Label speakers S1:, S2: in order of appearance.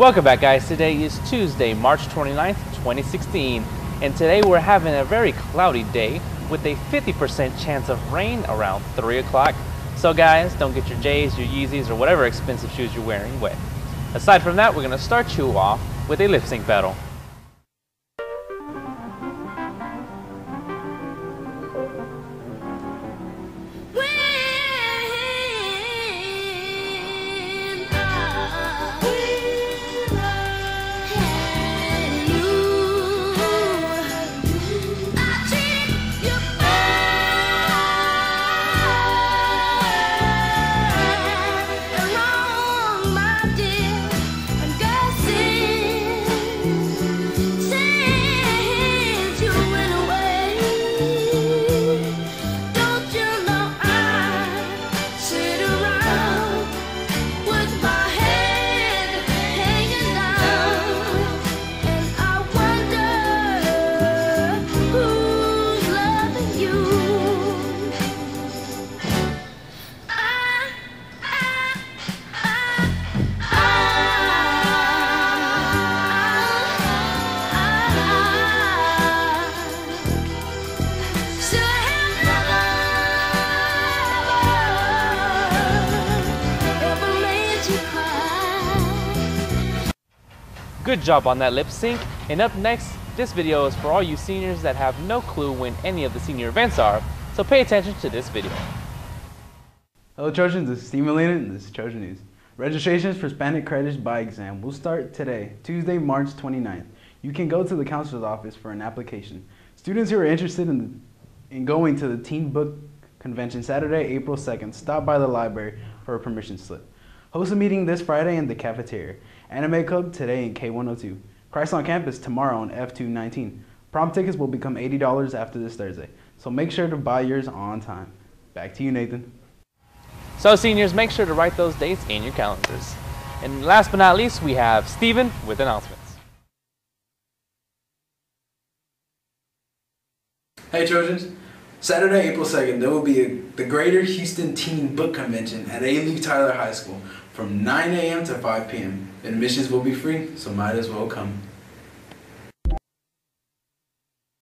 S1: Welcome back guys, today is Tuesday, March 29th, 2016 and today we're having a very cloudy day with a 50% chance of rain around 3 o'clock. So guys, don't get your J's, your Yeezys, or whatever expensive shoes you're wearing wet. Aside from that, we're going to start you off with a lip sync battle. Good job on that lip sync. And up next, this video is for all you seniors that have no clue when any of the senior events are, so pay attention to this video.
S2: Hello Trojans, this is Steve Molina and this is Trojan News. Registrations for Spanish Credits by Exam will start today, Tuesday, March 29th. You can go to the counselor's office for an application. Students who are interested in, in going to the Teen Book Convention Saturday, April 2nd, stop by the library for a permission slip. HOSA meeting this Friday in the cafeteria. Anime Club today in K102. Christ on Campus tomorrow on F219. Prom tickets will become $80 after this Thursday, so make sure to buy yours on time. Back to you, Nathan.
S1: So seniors, make sure to write those dates in your calendars. And last but not least, we have Steven with announcements.
S3: Hey Trojans, Saturday, April 2nd, there will be a, the Greater Houston Teen Book Convention at Alief Taylor High School from 9 a.m. to 5 p.m. Admissions will be free, so might as well come.